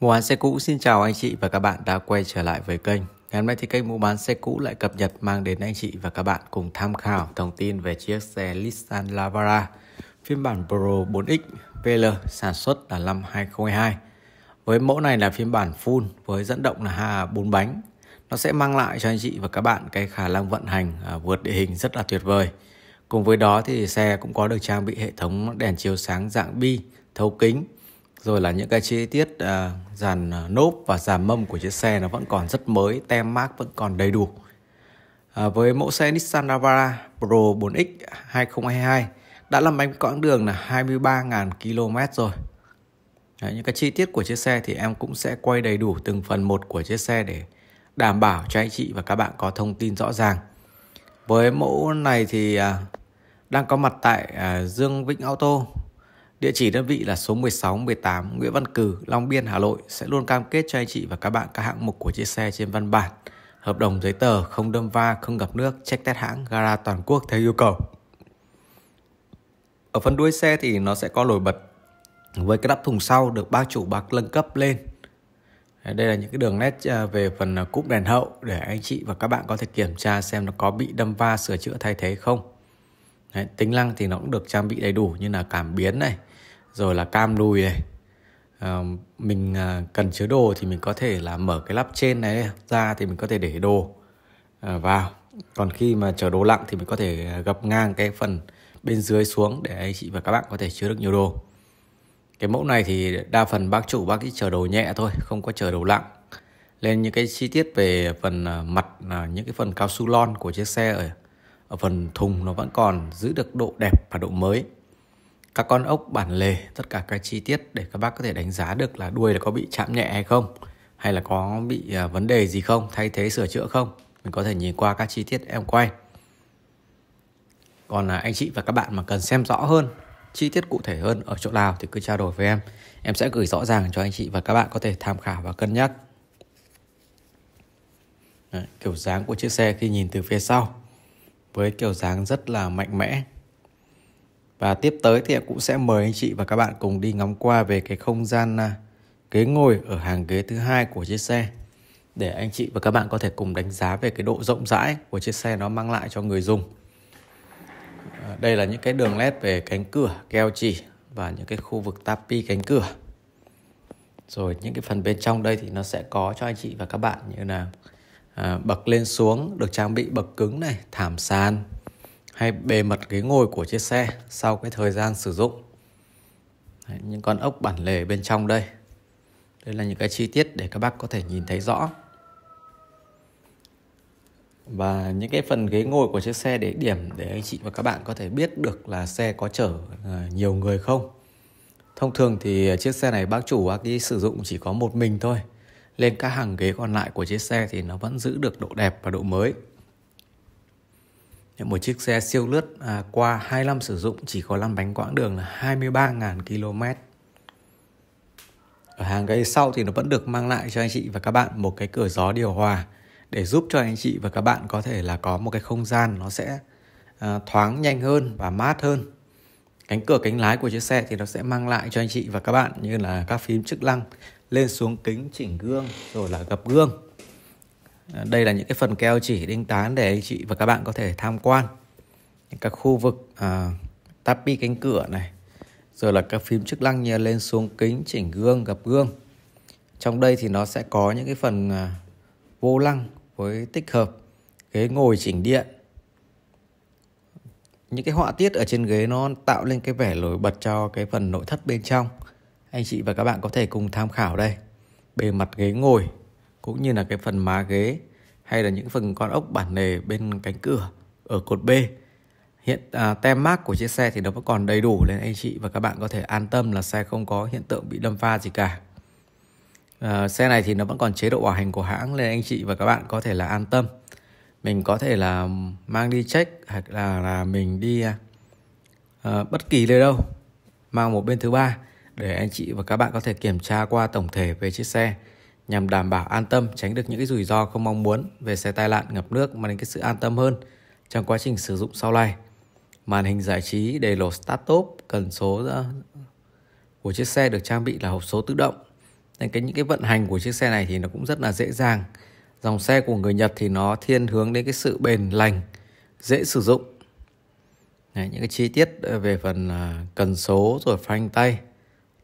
Mua bán xe cũ xin chào anh chị và các bạn đã quay trở lại với kênh. Ngày hôm nay thì kênh mua bán xe cũ lại cập nhật mang đến anh chị và các bạn cùng tham khảo thông tin về chiếc xe Nissan Navara phiên bản Pro 4X VL sản xuất là năm 2022. Với mẫu này là phiên bản full với dẫn động là 4 bánh. Nó sẽ mang lại cho anh chị và các bạn cái khả năng vận hành à, vượt địa hình rất là tuyệt vời. Cùng với đó thì xe cũng có được trang bị hệ thống đèn chiếu sáng dạng bi, thấu kính rồi là những cái chi tiết uh, dàn à, nốp và dàn mâm của chiếc xe nó vẫn còn rất mới tem mác vẫn còn đầy đủ. À, với mẫu xe Nissan Navara Pro 4X 2022 đã làm bánh quãng đường là 23.000 km rồi. Đấy, những cái chi tiết của chiếc xe thì em cũng sẽ quay đầy đủ từng phần một của chiếc xe để đảm bảo cho anh chị và các bạn có thông tin rõ ràng. Với mẫu này thì à, đang có mặt tại à, Dương Vĩnh Auto. Địa chỉ đơn vị là số 16 18 Nguyễn Văn Cử, Long Biên, Hà Nội sẽ luôn cam kết cho anh chị và các bạn các hạng mục của chiếc xe trên văn bản, hợp đồng giấy tờ, không đâm va, không gặp nước, check test hãng, gara toàn quốc theo yêu cầu. Ở phần đuôi xe thì nó sẽ có nổi bật với cái nắp thùng sau được bác chủ bác nâng cấp lên. Đây là những cái đường nét à, về phần à, cúp đèn hậu để anh chị và các bạn có thể kiểm tra xem nó có bị đâm va sửa chữa thay thế không. Đấy, tính năng thì nó cũng được trang bị đầy đủ như là cảm biến này, rồi là cam lùi này. À, mình à, cần chứa đồ thì mình có thể là mở cái lắp trên này ra thì mình có thể để đồ à, vào. Còn khi mà chở đồ nặng thì mình có thể gập ngang cái phần bên dưới xuống để anh chị và các bạn có thể chứa được nhiều đồ. Cái mẫu này thì đa phần bác chủ bác ấy chở đồ nhẹ thôi không có chở đồ nặng lên những cái chi tiết về phần à, mặt là những cái phần cao su lon của chiếc xe ở ở phần thùng nó vẫn còn giữ được độ đẹp và độ mới. Các con ốc bản lề tất cả các chi tiết để các bác có thể đánh giá được là đuôi là có bị chạm nhẹ hay không hay là có bị à, vấn đề gì không thay thế sửa chữa không. Mình có thể nhìn qua các chi tiết em quay. Còn là anh chị và các bạn mà cần xem rõ hơn chi tiết cụ thể hơn ở chỗ nào thì cứ trao đổi với em. Em sẽ gửi rõ ràng cho anh chị và các bạn có thể tham khảo và cân nhắc. Đấy, kiểu dáng của chiếc xe khi nhìn từ phía sau với kiểu dáng rất là mạnh mẽ và tiếp tới thì em cũng sẽ mời anh chị và các bạn cùng đi ngắm qua về cái không gian à, ghế ngồi ở hàng ghế thứ hai của chiếc xe để anh chị và các bạn có thể cùng đánh giá về cái độ rộng rãi của chiếc xe nó mang lại cho người dùng. À, đây là những cái đường led về cánh cửa, keo chỉ và những cái khu vực tapi cánh cửa. Rồi những cái phần bên trong đây thì nó sẽ có cho anh chị và các bạn như là à, bậc lên xuống được trang bị bậc cứng này, thảm sàn, hay bề mặt ghế ngồi của chiếc xe sau cái thời gian sử dụng. Đấy, những con ốc bản lề bên trong đây. Đây là những cái chi tiết để các bác có thể nhìn thấy rõ. Và những cái phần ghế ngồi của chiếc xe để điểm để anh chị và các bạn có thể biết được là xe có chở à, nhiều người không. Thông thường thì chiếc xe này bác chủ bác đi sử dụng chỉ có một mình thôi lên các hàng ghế còn lại của chiếc xe thì nó vẫn giữ được độ đẹp và độ mới một chiếc xe siêu lướt à, qua 2 năm sử dụng chỉ có lăn bánh quãng đường là 23.000 km. Ở hàng ghế sau thì nó vẫn được mang lại cho anh chị và các bạn một cái cửa gió điều hòa để giúp cho anh chị và các bạn có thể là có một cái không gian nó sẽ à, thoáng nhanh hơn và mát hơn. Cánh cửa cánh lái của chiếc xe thì nó sẽ mang lại cho anh chị và các bạn như là các phím chức năng lên xuống kính chỉnh gương rồi là gập gương. À, đây là những cái phần keo chỉ đinh tán để anh chị và các bạn có thể tham quan. Những các khu vực à, tapi cánh cửa này rồi là các phím chức năng như lên xuống kính chỉnh gương gập gương. Trong đây thì nó sẽ có những cái phần à, vô lăng với tích hợp ghế ngồi chỉnh điện. Những cái họa tiết ở trên ghế nó tạo lên cái vẻ nổi bật cho cái phần nội thất bên trong anh chị và các bạn có thể cùng tham khảo đây bề mặt ghế ngồi cũng như là cái phần má ghế hay là những phần con ốc bản nề bên cánh cửa ở cột B. Hiện à, tem mác của chiếc xe thì nó vẫn còn đầy đủ nên anh chị và các bạn có thể an tâm là xe không có hiện tượng bị đâm pha gì cả. À, xe này thì nó vẫn còn chế độ bảo hành của hãng nên anh chị và các bạn có thể là an tâm. Mình có thể là mang đi check hoặc là là mình đi à, à bất kỳ nơi đâu mang một bên thứ ba để anh chị và các bạn có thể kiểm tra qua tổng thể về chiếc xe nhằm đảm bảo an tâm tránh được những cái rủi ro không mong muốn về xe tai nạn ngập nước mà đến cái sự an tâm hơn trong quá trình sử dụng sau này. Màn hình giải trí đề lột start top cần số ờ, của chiếc xe được trang bị là hộp số tự động. Nên cái những cái vận hành của chiếc xe này thì nó cũng rất là dễ dàng. Dòng xe của người Nhật thì nó thiên hướng đến cái sự bền lành dễ sử dụng. Đấy, những cái chi tiết ờ, về phần ờ, cần số rồi phanh tay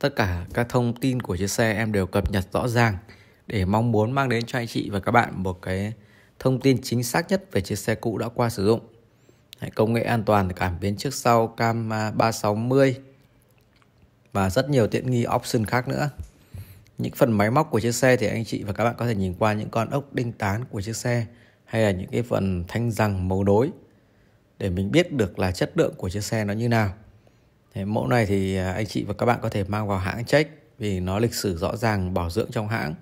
tất cả các thông tin của chiếc xe em đều cập nhật rõ ràng để mong muốn mang đến cho anh chị và các bạn một cái thông tin chính xác nhất về chiếc xe cũ đã qua sử dụng Đấy, công nghệ an toàn cảm biến trước sau cam 360 và rất nhiều tiện nghi option khác nữa những phần máy móc của chiếc xe thì anh chị và các bạn có thể nhìn qua những con ốc đinh tán của chiếc xe hay là những cái phần thanh rằng màu đối để mình biết được là chất lượng của chiếc xe nó như nào. Thế mẫu này thì à, anh chị và các bạn có thể mang vào hãng check vì nó lịch sử rõ ràng bảo dưỡng trong hãng.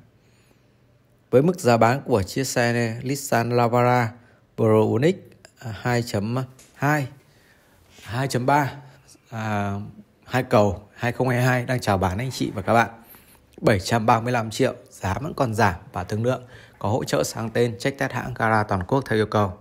Với mức giá bán của chiếc xe này, Nissan Lavara Pro Unix 2.2 2.3 à, hai cầu 2022 đang chào bán anh chị và các bạn 735 triệu giá vẫn còn giảm và thương lượng có hỗ trợ sang tên check test hãng gara toàn quốc theo yêu cầu